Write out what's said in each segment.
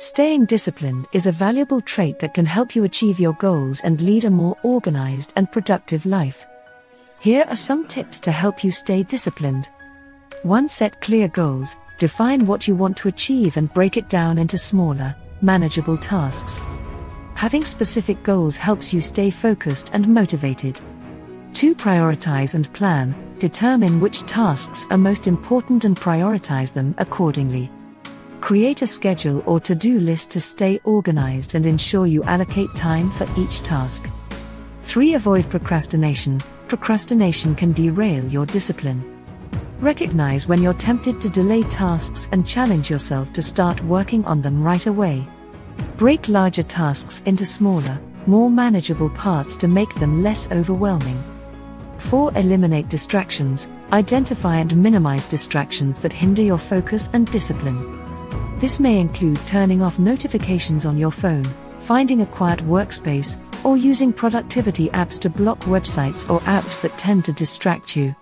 Staying disciplined is a valuable trait that can help you achieve your goals and lead a more organized and productive life. Here are some tips to help you stay disciplined. 1. Set clear goals, define what you want to achieve and break it down into smaller, manageable tasks. Having specific goals helps you stay focused and motivated. 2. Prioritize and plan, determine which tasks are most important and prioritize them accordingly. Create a schedule or to do list to stay organized and ensure you allocate time for each task. 3. Avoid procrastination. Procrastination can derail your discipline. Recognize when you're tempted to delay tasks and challenge yourself to start working on them right away. Break larger tasks into smaller, more manageable parts to make them less overwhelming. 4. Eliminate distractions. Identify and minimize distractions that hinder your focus and discipline. This may include turning off notifications on your phone, finding a quiet workspace, or using productivity apps to block websites or apps that tend to distract you.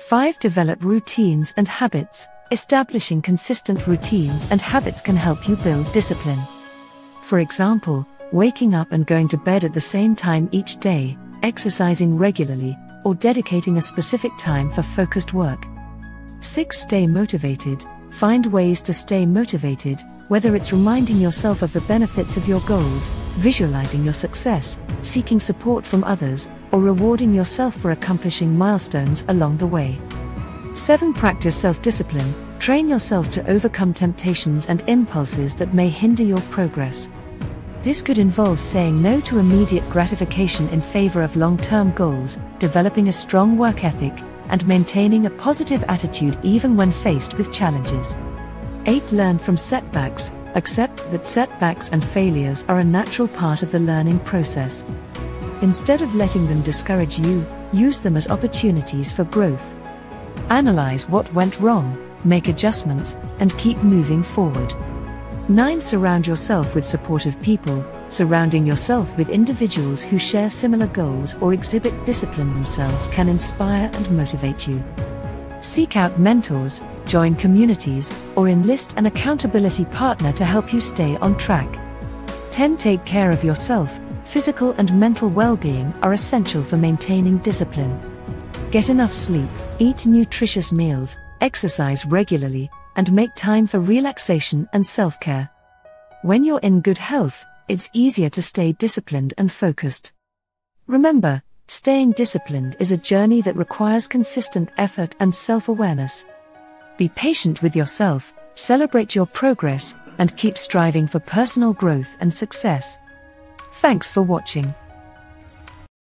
5. Develop routines and habits. Establishing consistent routines and habits can help you build discipline. For example, waking up and going to bed at the same time each day, exercising regularly, or dedicating a specific time for focused work. 6. Stay motivated. Find ways to stay motivated, whether it's reminding yourself of the benefits of your goals, visualizing your success, seeking support from others, or rewarding yourself for accomplishing milestones along the way. 7. Practice self discipline. Train yourself to overcome temptations and impulses that may hinder your progress. This could involve saying no to immediate gratification in favor of long term goals, developing a strong work ethic, and maintaining a positive attitude even when faced with challenges. 8. Learn from setbacks. Accept that setbacks and failures are a natural part of the learning process. Instead of letting them discourage you, use them as opportunities for growth. Analyze what went wrong, make adjustments, and keep moving forward. 9. Surround yourself with supportive people. Surrounding yourself with individuals who share similar goals or exhibit discipline themselves can inspire and motivate you. Seek out mentors, join communities, or enlist an accountability partner to help you stay on track. 10. Take care of yourself. Physical and mental well being are essential for maintaining discipline. Get enough sleep, eat nutritious meals, exercise regularly, and make time for relaxation and self care. When you're in good health, it's easier to stay disciplined and focused. Remember, staying disciplined is a journey that requires consistent effort and self awareness. Be patient with yourself, celebrate your progress, and keep striving for personal growth and success. Thanks for watching.